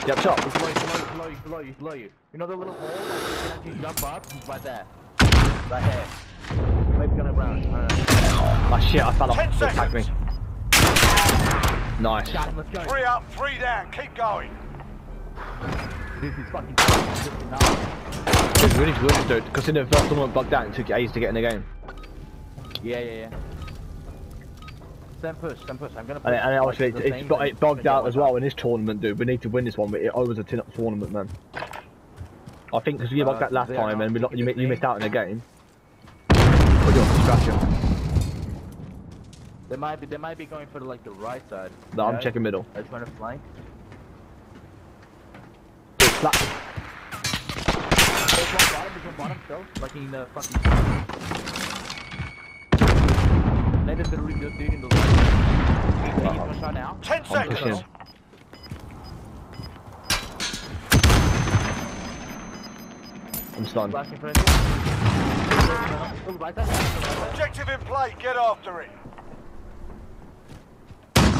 Speaker 1: Yep, shot.
Speaker 2: He's below you, below you, below you, below you, below you. You know the little hole? Like, you can actually jump up? He's right there. Right here. Maybe gonna run. I don't know.
Speaker 1: Ah, shit, I fell off.
Speaker 3: Ten
Speaker 1: They tagged me. Nice.
Speaker 2: Got him, let's go.
Speaker 3: Three up, three down. Keep going.
Speaker 2: This is fucking fucking now.
Speaker 1: Dude, really good, dude. Because in the first tournament bugged out, it took ages to get in the game.
Speaker 2: Yeah, yeah, yeah. Stand push, stand push. I'm gonna push.
Speaker 1: And, and obviously,
Speaker 2: Like,
Speaker 1: it's,
Speaker 2: the
Speaker 1: it's,
Speaker 2: same
Speaker 1: it bugged
Speaker 2: Yeah,
Speaker 1: out as well in this tournament, dude. We need to win this one, but it owes a tin up tournament, man. I think because you
Speaker 2: Uh,
Speaker 1: bugged that last time
Speaker 2: are
Speaker 1: and we, you, you missed out in the game. You distraction.
Speaker 2: They might be, they might be going for the, like the right side.
Speaker 1: No, I'm
Speaker 2: right?
Speaker 1: checking middle.
Speaker 2: They're trying to flank.
Speaker 1: Dude, flat.
Speaker 2: There's one bottom, there's one bottom still. Like in the fucking. Maybe it's the really dude in the right.
Speaker 1: Wow.
Speaker 2: one shot now.
Speaker 3: Ten seconds.
Speaker 1: I'm stunned.
Speaker 2: Flashing for anything. Right side, right side.
Speaker 3: Objective in play. Get after it.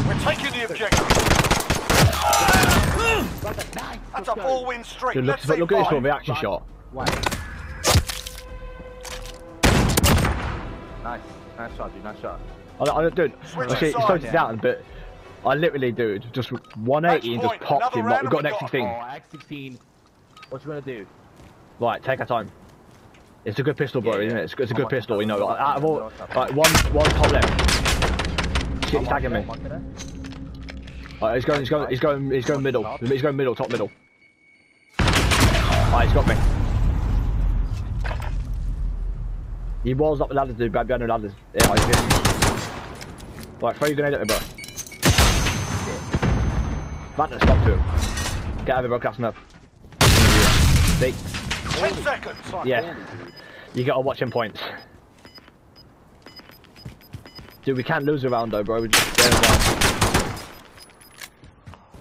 Speaker 3: We're taking the objective.
Speaker 2: Right side, nice.
Speaker 3: That's a four-win streak.
Speaker 1: Dude, look,
Speaker 3: Let's see
Speaker 1: look at this
Speaker 3: five.
Speaker 1: one reaction shot.
Speaker 2: One. Nice. Nice shot, dude. Nice shot.
Speaker 1: I, I, dude,
Speaker 3: Switch
Speaker 1: I see, it
Speaker 3: sides,
Speaker 1: slows it
Speaker 2: yeah.
Speaker 1: down, but I literally, dude, just 180 and just popped him. Like, we've got an
Speaker 3: and we
Speaker 1: X16.
Speaker 2: Oh, X16. What you gonna do?
Speaker 1: Right, take our time. It's a good pistol, bro,
Speaker 2: Yeah,
Speaker 1: isn't it? It's, it's a
Speaker 2: I'm
Speaker 1: good
Speaker 2: watching
Speaker 1: pistol, you
Speaker 2: top,
Speaker 1: know.
Speaker 2: I'm
Speaker 1: Like, out of all,
Speaker 2: watching
Speaker 1: like, one, one top left. Shit, he's tagging me.
Speaker 2: One.
Speaker 1: Right, he's going, he's going, he's going, he's going middle. He's going middle, top middle. Right, he's got me. He walls up the ladders, dude, behind the ladders. Yeah, he's good. Right, throw your grenade at me, bro. Vanta, stop to him. Get out of the broadcast map. See?
Speaker 3: Ten seconds.
Speaker 1: Yeah. You gotta watch him points. Dude, we can't lose a round though, bro. We just stay down.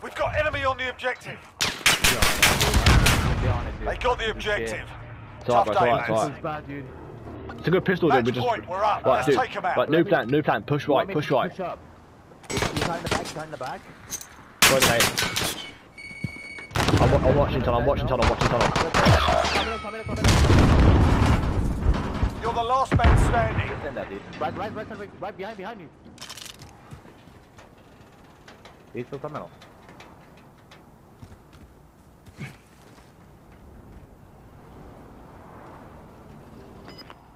Speaker 3: We've got enemy on the objective.
Speaker 2: Be honest, dude.
Speaker 3: They got the objective.
Speaker 1: It's alright, bro. It's
Speaker 3: Tough day,
Speaker 1: alright, it's alright.
Speaker 2: This is bad, dude.
Speaker 1: It's a good pistol,
Speaker 3: Match
Speaker 1: dude. We just.
Speaker 3: point, we're up.
Speaker 1: Right,
Speaker 3: Let's
Speaker 1: dude.
Speaker 3: take 'em out.
Speaker 1: Right, new plan, new plan. Push right,
Speaker 2: want
Speaker 1: push right.
Speaker 2: Push up. Behind the back, behind the back.
Speaker 1: Right, mate. I'm, wa- I'm watching tunnel, I'm watching tunnel, I'm watching tunnel.
Speaker 2: Come in, come in, come in.
Speaker 3: You're the last man standing.
Speaker 2: Send that, dude. Right, right, right, right, right behind, behind you. He's still coming on.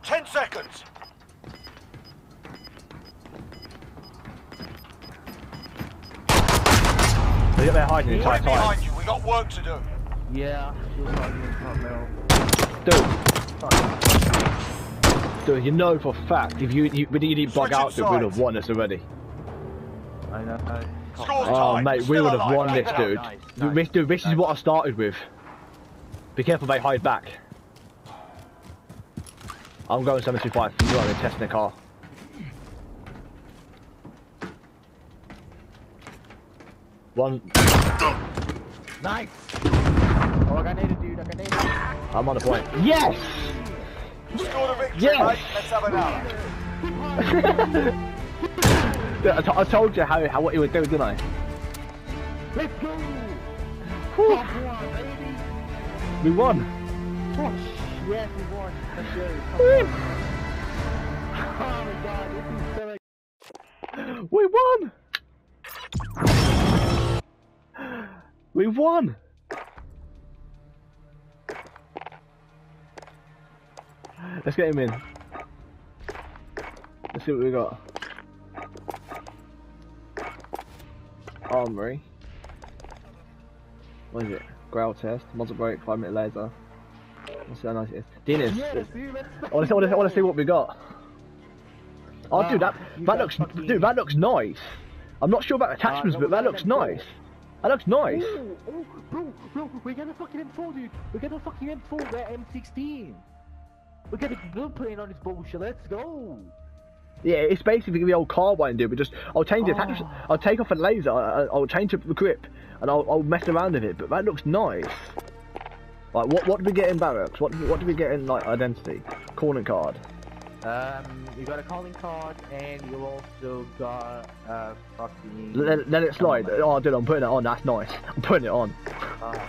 Speaker 3: Ten seconds.
Speaker 1: They got there the entire time.
Speaker 3: behind you. We got work to do.
Speaker 2: Yeah, you're right, you're right, Meryl.
Speaker 1: Dude. Dude, you know for a fact, if you, you, we didn't bug
Speaker 3: Switching
Speaker 1: out, dude, we'd have won this already.
Speaker 2: I know. I
Speaker 1: Oh,
Speaker 3: tied.
Speaker 1: mate, we would have won this, dude.
Speaker 2: Nice, nice,
Speaker 1: this, dude, this is what I started with. Be careful, mate, hide back. I'm going 725. You're right, we're testing the car. One,
Speaker 2: Nice! Oh, I got naded, dude. I got naded.
Speaker 1: I'm on the point. Yes!
Speaker 3: Scored a victory,
Speaker 1: Yes!
Speaker 3: mate. Let's have another.
Speaker 1: Dude, I, t- I told you how, how what you would do, didn't I?
Speaker 2: Let's go!
Speaker 1: Whew,
Speaker 2: Top one, baby!
Speaker 1: we won.
Speaker 2: Oh, yes, we won. Let's go. Top
Speaker 1: Woo.
Speaker 2: one. Oh my god, this is so
Speaker 1: We won! We won! Let's get him in. Let's see what we got. Armory. What is it? Growl test, muzzle brake, 5 minute laser. Let's see how nice it is. Dinas,
Speaker 2: Yes,
Speaker 1: I want to see, what we got. Oh,
Speaker 2: Ah,
Speaker 1: dude, that that looks,
Speaker 2: fucking-
Speaker 1: dude, that looks nice. I'm not sure about attachments,
Speaker 2: no,
Speaker 1: but that looks
Speaker 2: nice. cool.
Speaker 1: That looks nice.
Speaker 2: Oh, oh, bro, bro, we got a fucking M4, dude. We got a fucking M4, we're M16. We got a blueprint on this bullshit, let's go.
Speaker 1: Yeah, it's basically the old carbine, dude. But just I'll change the ah. attachments.
Speaker 2: Oh.
Speaker 1: I'll take off a laser. I- I'll change up the grip, and I'll, I'll mess around with it. But that looks nice. Like, what what do we get in barracks? What what do we get in like identity? Calling card.
Speaker 2: Um, you got a calling card, and you also got uh fucking.
Speaker 1: Let, let it slide. Oh, dude, I'm putting it on. That's nice. I'm putting it on.
Speaker 2: Uh,